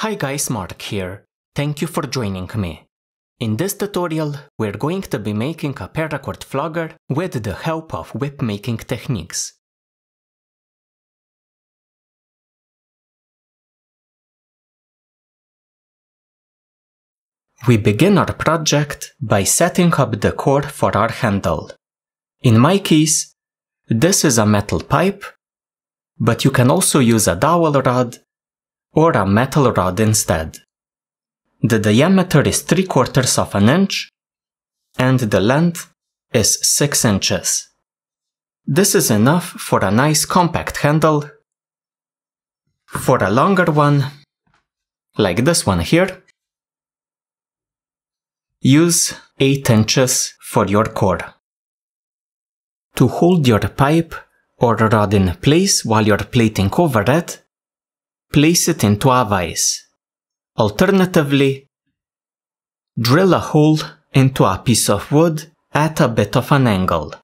Hi guys, Mark here. Thank you for joining me. In this tutorial, we're going to be making a paracord flogger with the help of whip making techniques. We begin our project by setting up the core for our handle. In my case, this is a metal pipe, but you can also use a dowel rod or a metal rod instead. The diameter is 3 quarters of an inch and the length is 6 inches. This is enough for a nice compact handle. For a longer one, like this one here, use 8 inches for your core. To hold your pipe or rod in place while you're plaiting over it, place it into a vise. Alternatively, drill a hole into a piece of wood at a bit of an angle.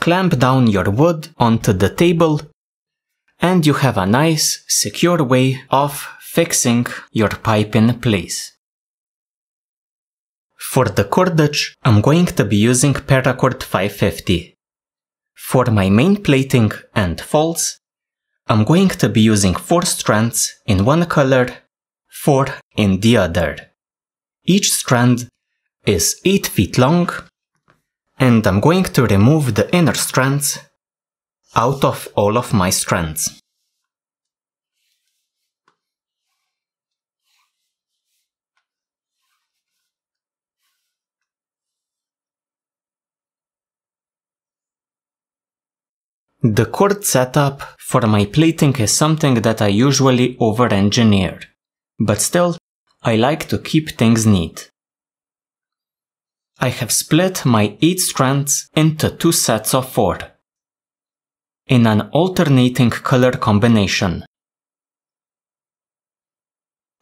Clamp down your wood onto the table and you have a nice, secure way of fixing your pipe in place. For the cordage, I'm going to be using Paracord 550. For my main plaiting and falls, I'm going to be using 4 strands in one color, 4 in the other. Each strand is 8 feet long and I'm going to remove the inner strands out of all of my strands. The cord setup for my plaiting is something that I usually over-engineer, but still, I like to keep things neat. I have split my 8 strands into two sets of 4 in an alternating color combination.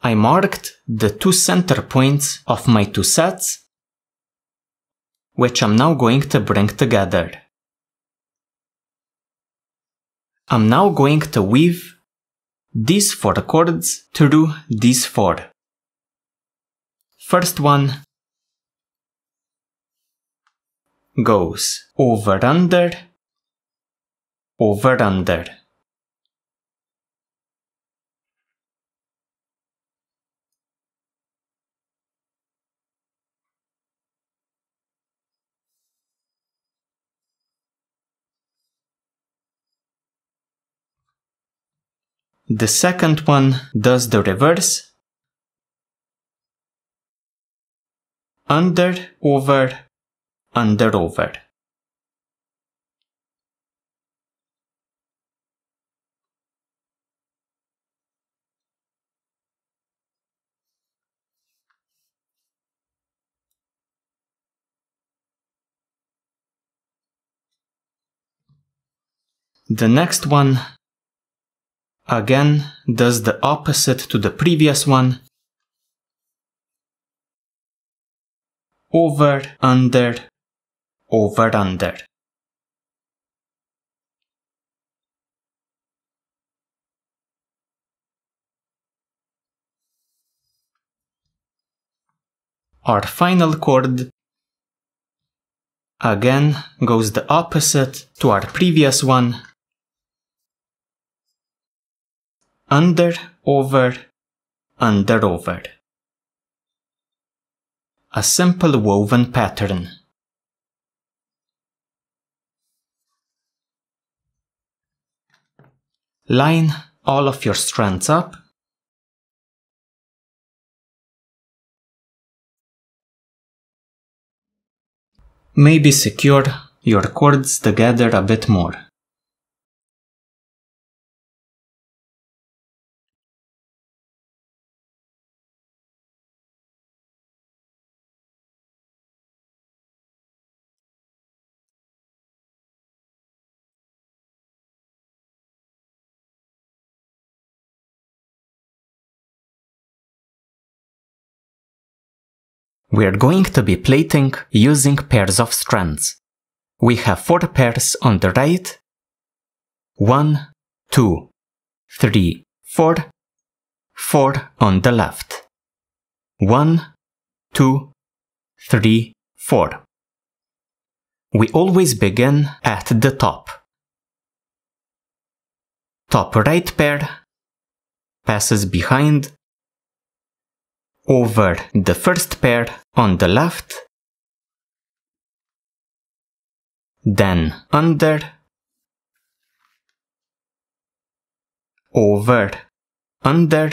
I marked the two center points of my two sets, which I'm now going to bring together. I'm now going to weave these four cords through these four. First one goes over under, over under. The second one does the reverse. Under, over, under, over. The next one again does the opposite to the previous one. Over, under, over, under. Our final cord again goes the opposite to our previous one under, over, under, over. A simple woven pattern. Line all of your strands up. Maybe secure your cords together a bit more. We are going to be plaiting using pairs of strands. We have four pairs on the right. One, two, three, four. 4 on the left. 1, 2, 3, 4. We always begin at the top. Top right pair passes behind over the first pair on the left, then under, over, under,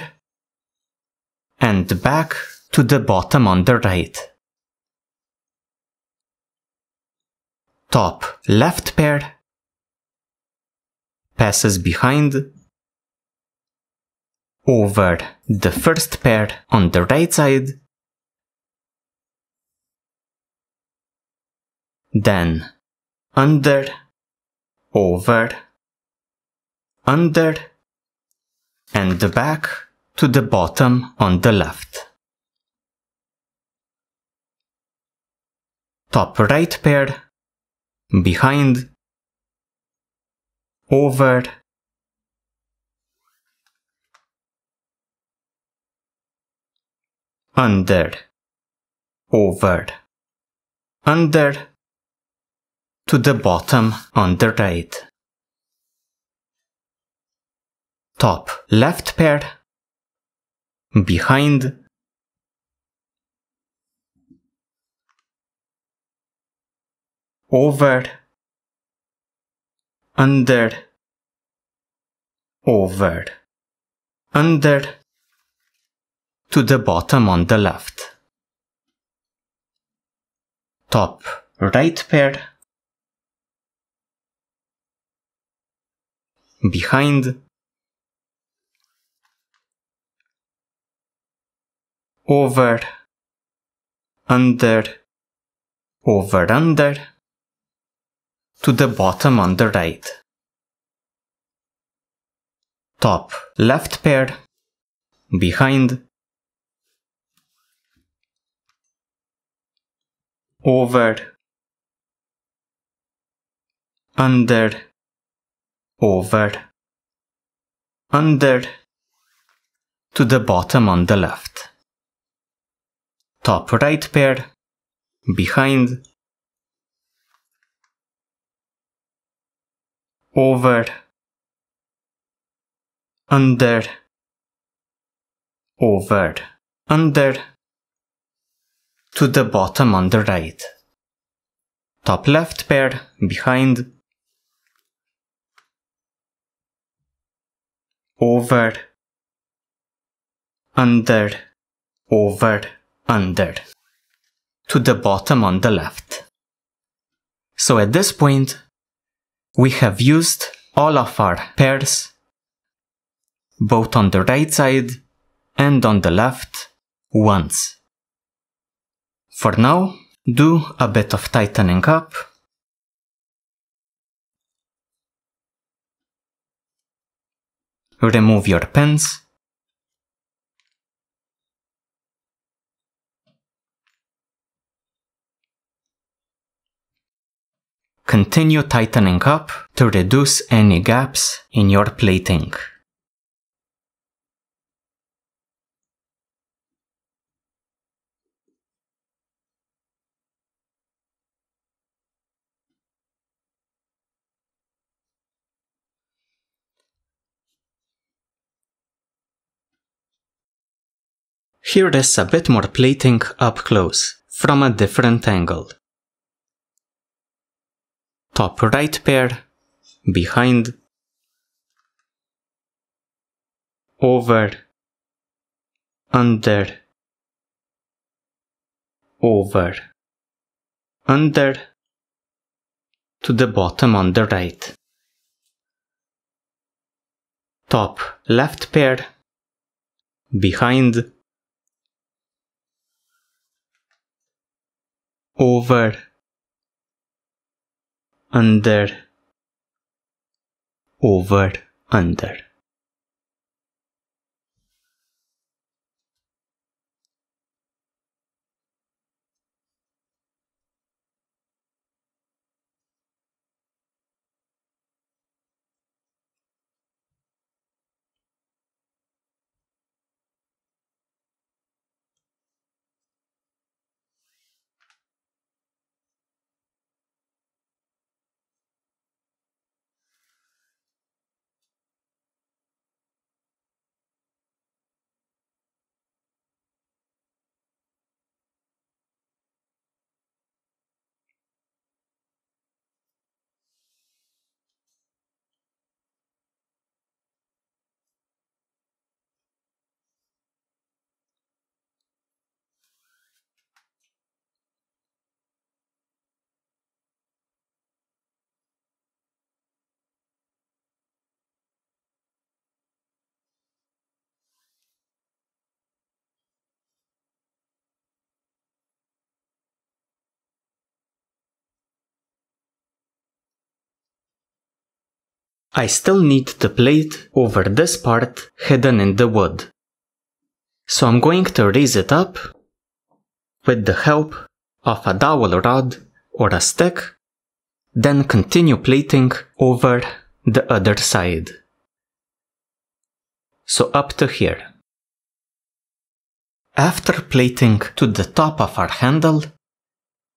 and back to the bottom on the right. Top left pair passes behind over the first pair on the right side, then under, over, under, and back to the bottom on the left. Top right pair, behind, over, under, over, under, to the bottom on the right. Top. Left pair, behind, over, under, over, under, to the bottom on the left. Top right pair, behind, over, under, over under, to the bottom on the right. Top left pair, behind, over, under, over, under, to the bottom on the left. Top right pair, behind, over, under, over, under, to the bottom on the right. Top left pair behind, over, under, over, under, to the bottom on the left. So at this point, we have used all of our pairs, both on the right side and on the left, once. For now, do a bit of tightening up. Remove your pins. Continue tightening up to reduce any gaps in your plaiting. Here is a bit more plaiting up close, from a different angle. Top right pair, behind, over, under, over, under, to the bottom on the right. Top left pair, behind, over, under, over, under. I still need the plait over this part hidden in the wood. So I'm going to raise it up with the help of a dowel rod or a stick, then continue plaiting over the other side. So up to here. After plaiting to the top of our handle,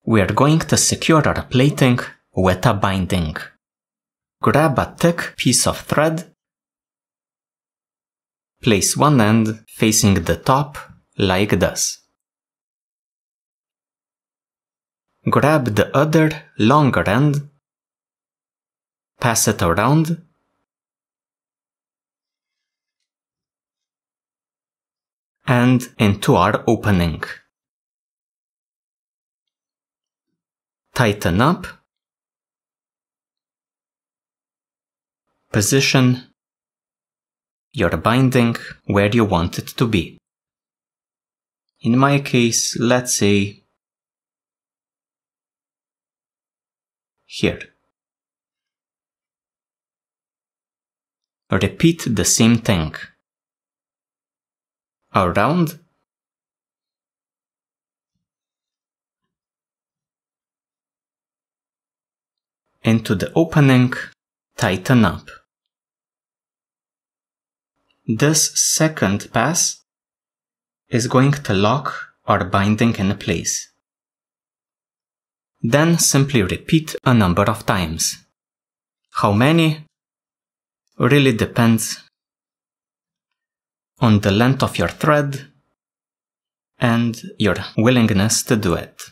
we are going to secure our plaiting with a binding. Grab a thick piece of thread, place one end facing the top like this. Grab the other longer end, pass it around, and into our opening. Tighten up, position your binding where you want it to be. In my case, let's say here. Repeat the same thing. Around into the opening, tighten up. This second pass is going to lock our binding in place. Then simply repeat a number of times. How many? Really depends on the length of your thread and your willingness to do it.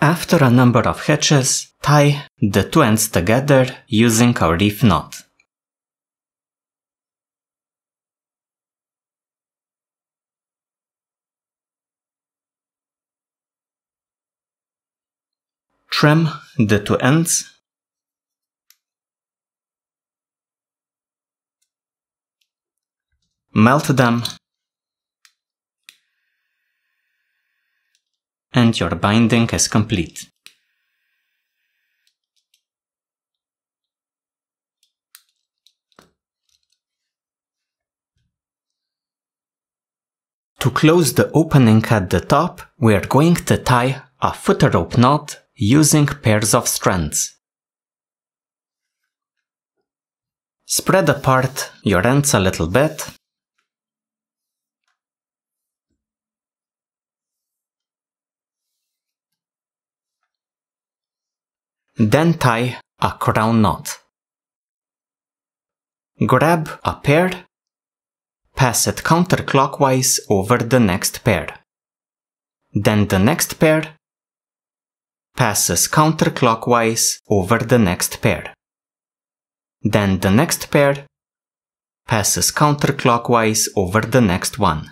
After a number of hitches, tie the two ends together using a reef knot. Trim the two ends melt them and your binding is complete. To close the opening at the top, we are going to tie a footer rope knot using pairs of strands. Spread apart your ends a little bit Then tie a crown knot. Grab a pair, pass it counterclockwise over the next pair. Then the next pair passes counterclockwise over the next pair. Then the next pair passes counterclockwise over the next one.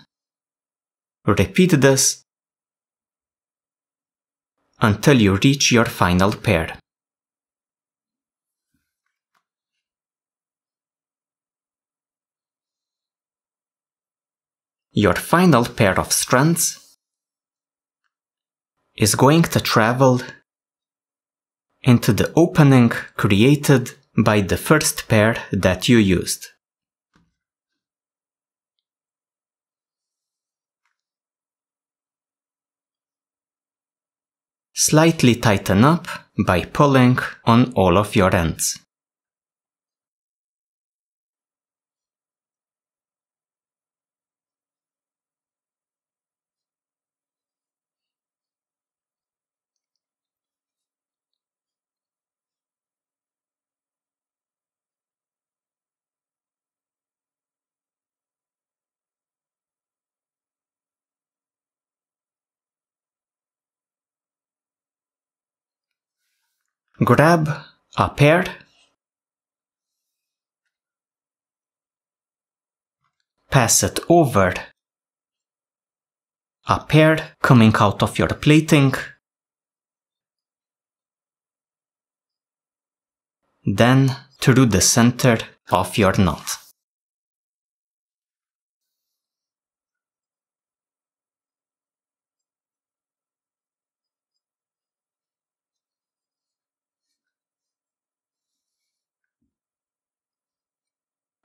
Repeat this until you reach your final pair. Your final pair of strands is going to travel into the opening created by the first pair that you used. Slightly tighten up by pulling on all of your ends. Grab a pair, pass it over. A pair coming out of your plaiting, then through the center of your knot.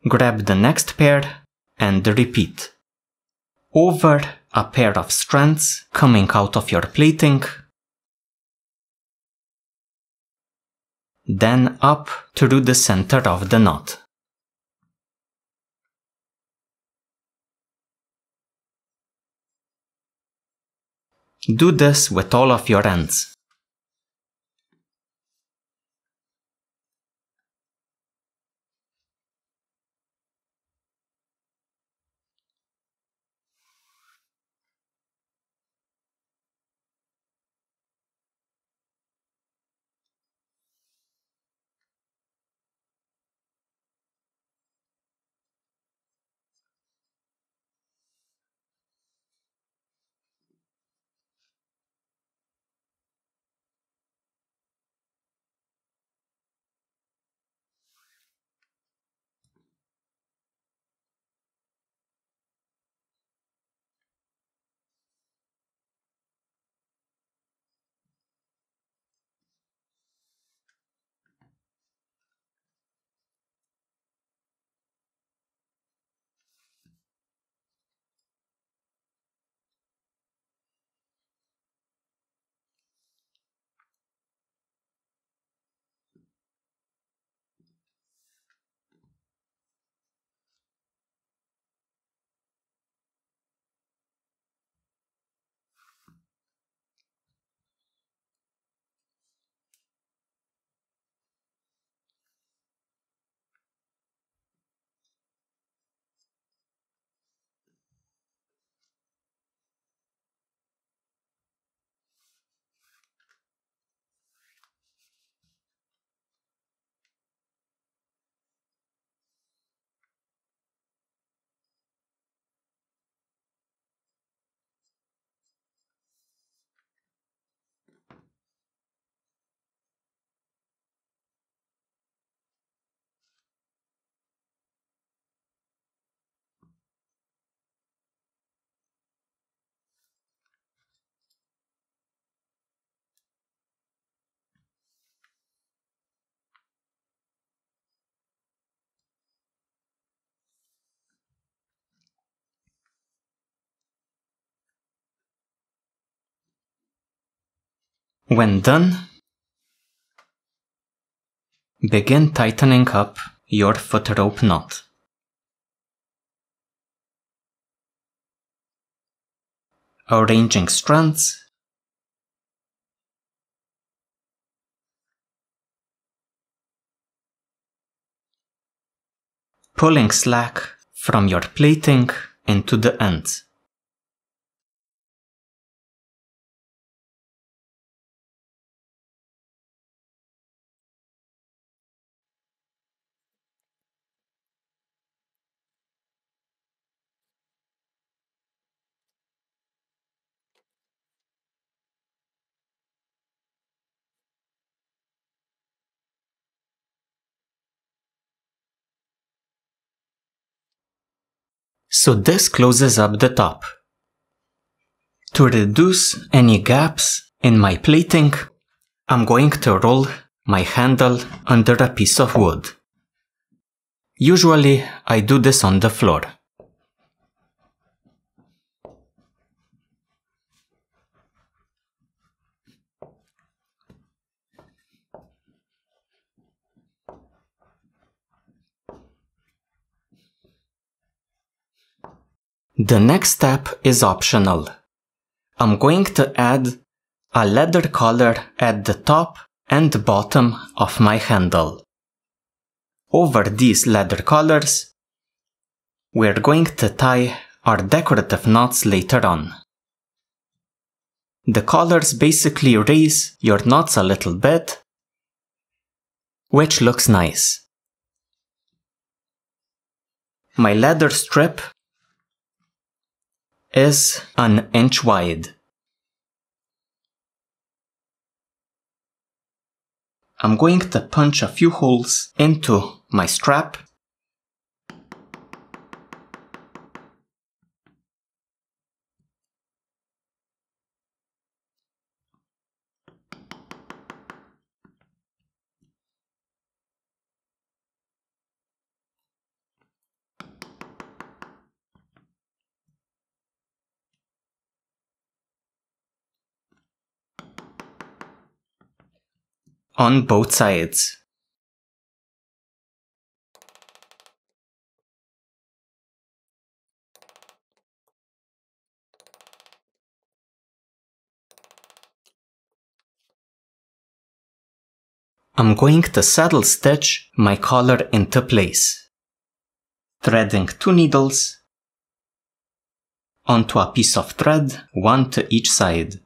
Grab the next pair and repeat. Over a pair of strands coming out of your plaiting, then up through the center of the knot. Do this with all of your ends. When done, begin tightening up your foot rope knot. Arranging strands pulling slack from your plaiting into the ends. So this closes up the top. To reduce any gaps in my plaiting, I'm going to roll my handle under a piece of wood. Usually I do this on the floor. The next step is optional. I'm going to add a leather collar at the top and bottom of my handle. Over these leather collars, we're going to tie our decorative knots later on. The collars basically raise your knots a little bit which looks nice. My leather strip is an inch wide. I'm going to punch a few holes into my strap on both sides. I'm going to saddle stitch my collar into place, threading two needles onto a piece of thread, one to each side.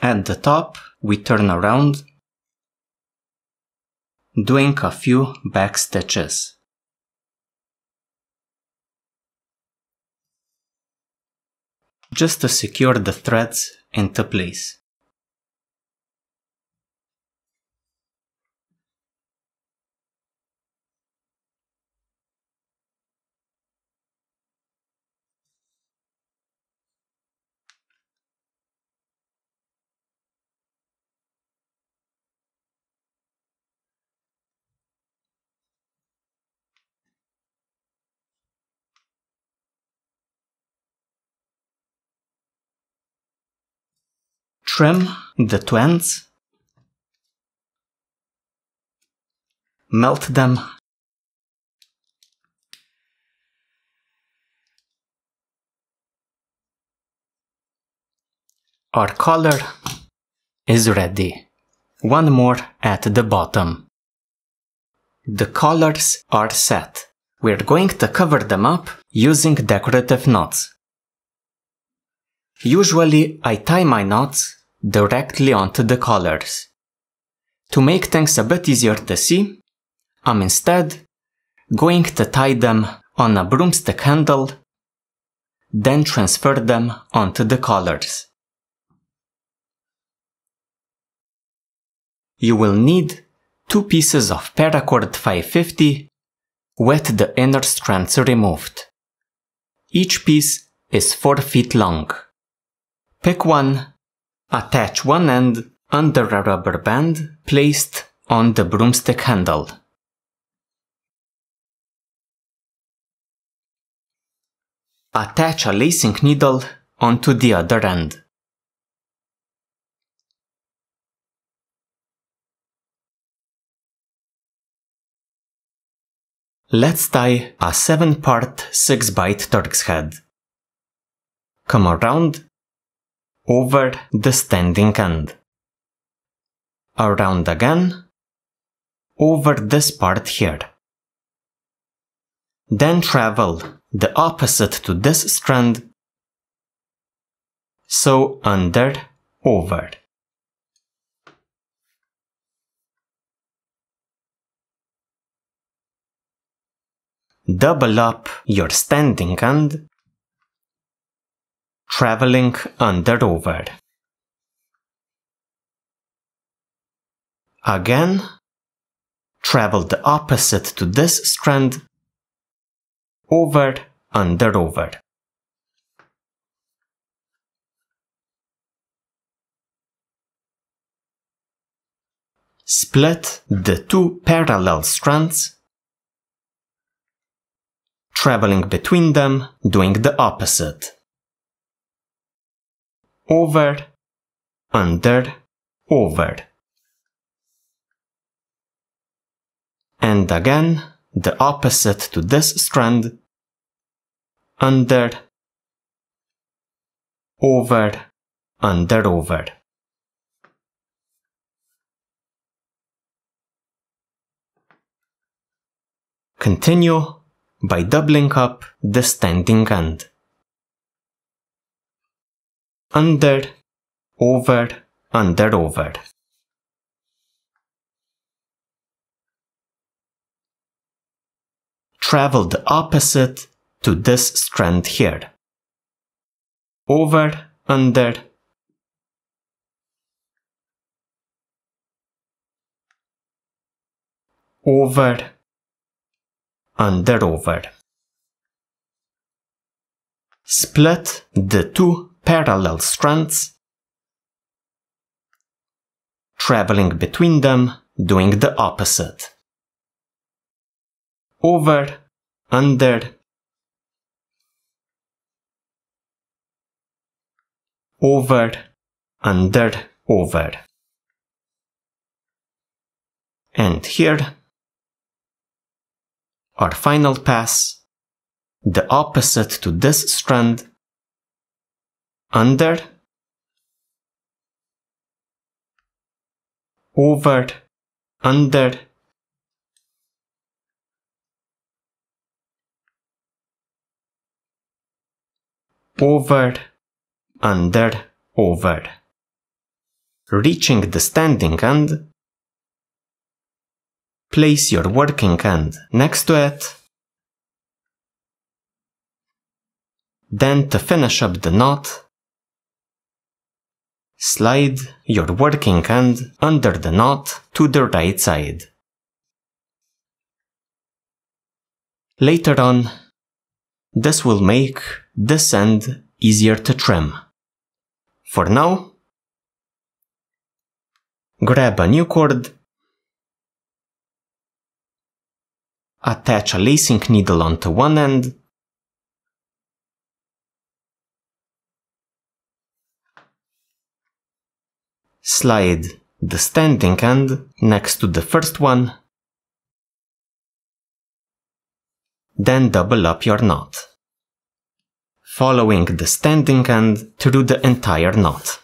At the top, we turn around, doing a few back stitches. Just to secure the threads into place. Trim the two ends, melt them, Our collar is ready. One more at the bottom. The collars are set. We're going to cover them up using decorative knots. Usually I tie my knots directly onto the collars. To make things a bit easier to see, I'm instead going to tie them on a broomstick handle, then transfer them onto the collars. you will need two pieces of paracord 550 with the inner strands removed. Each piece is 4 feet long. Pick one, attach one end under a rubber band placed on the broomstick handle. Attach a lacing needle onto the other end. Let's tie a 7-part 6-bite Turk's head. Come around, over the standing end. Around again, over this part here. Then travel the opposite to this strand, so under, over. double up your standing end, traveling under over. Again, travel the opposite to this strand, over, under, over. Split the two parallel strands traveling between them, doing the opposite. Over, under, over. And again, the opposite to this strand, under, over, under, over. Continue by doubling up the standing end. Under, over, under, over. Travel the opposite to this strand here. Over, under, over, under over. Split the two parallel strands, traveling between them doing the opposite. Over, under, over, under, over. And here our final pass, the opposite to this strand, under, over, under, over, under, over. Reaching the standing end, Place your working end next to it. Then to finish up the knot, slide your working end under the knot to the right side. Later on, this will make this end easier to trim. For now, grab a new cord attach a lacing needle onto one end, slide the standing end next to the first one, then double up your knot, following the standing end through the entire knot.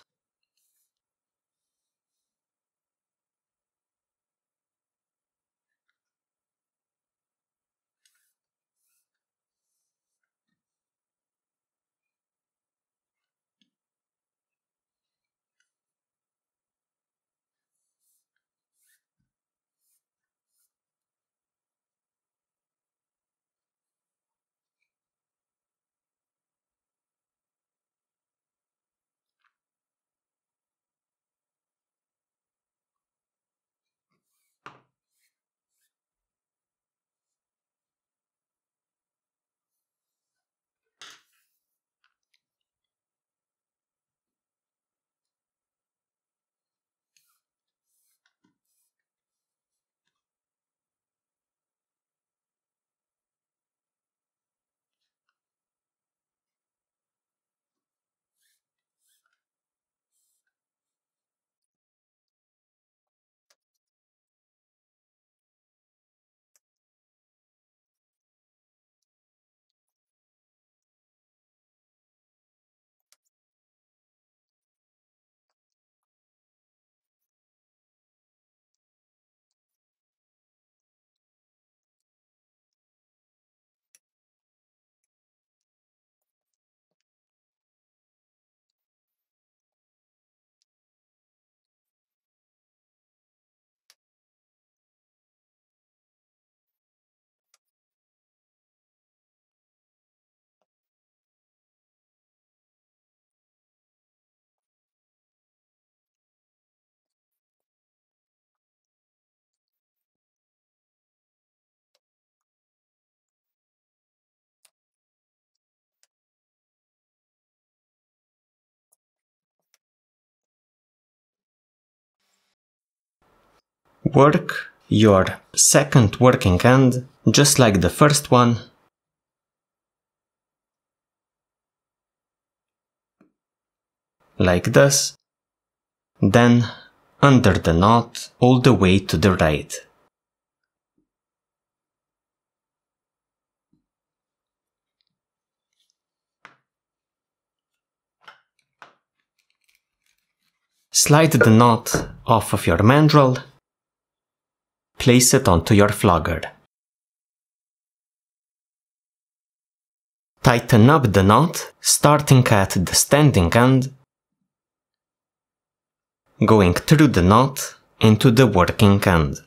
Work your second working end just like the first one. Like this. Then under the knot all the way to the right. Slide the knot off of your mandrel. Place it onto your flogger. Tighten up the knot starting at the standing end, going through the knot into the working end.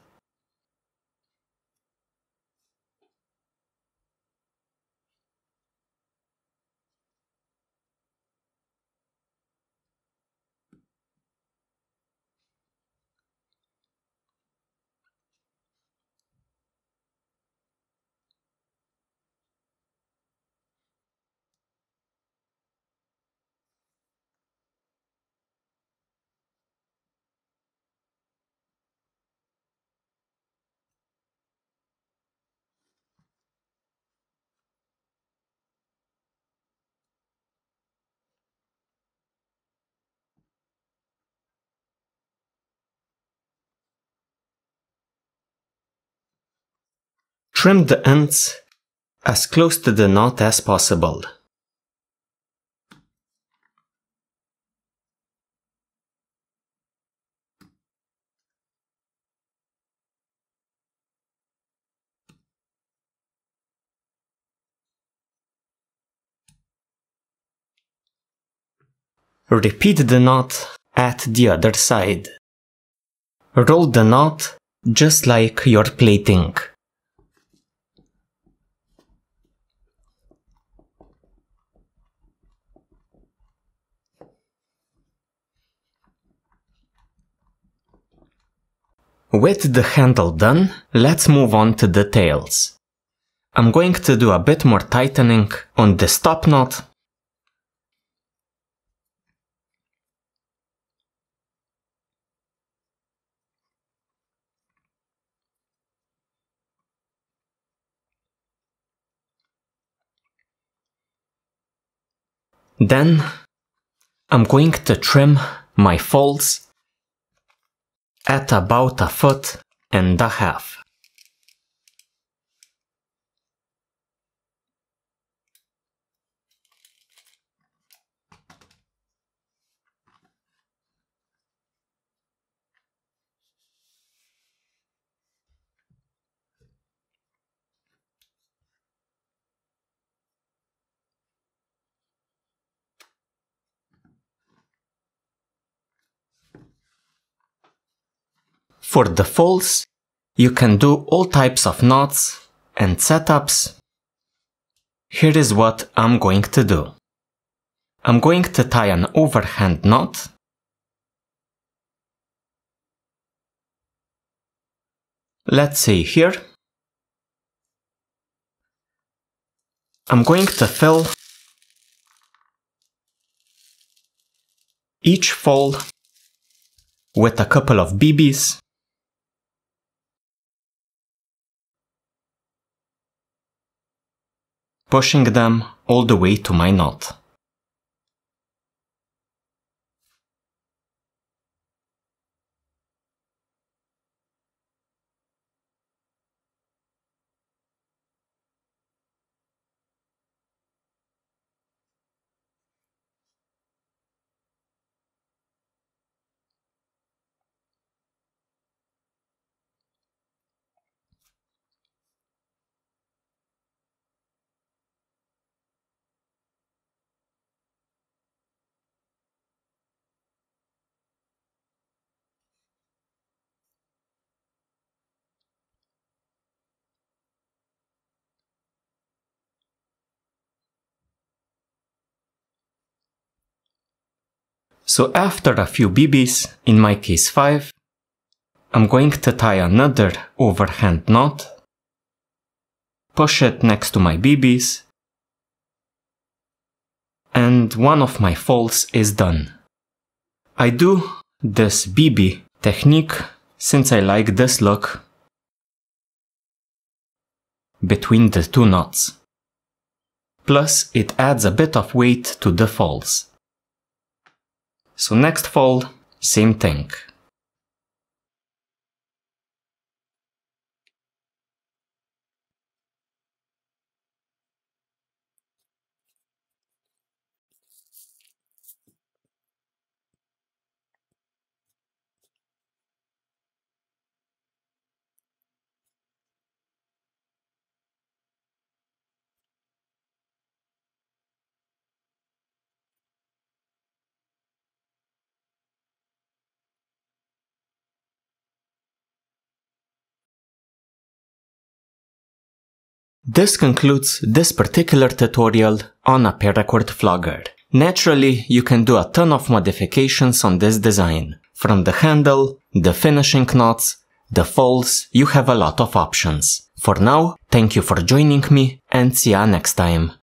Trim the ends as close to the knot as possible. Repeat the knot at the other side. Roll the knot just like you're plaiting. With the handle done, let's move on to the tails. I'm going to do a bit more tightening on the stop knot. Then I'm going to trim my folds at about a foot and a half. For the folds, you can do all types of knots and setups. Here is what I'm going to do. I'm going to tie an overhand knot. Let's say here. I'm going to fill each fold with a couple of BBs pushing them all the way to my knot. So after a few BBs, in my case 5, I'm going to tie another overhand knot, push it next to my BBs, and one of my folds is done. I do this BB technique since I like this look between the two knots. Plus, it adds a bit of weight to the falls. So next fold, same thing. This concludes this particular tutorial on a paracord flogger. Naturally, you can do a ton of modifications on this design. From the handle, the finishing knots, the folds, you have a lot of options. For now, thank you for joining me and see ya next time.